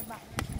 Coba.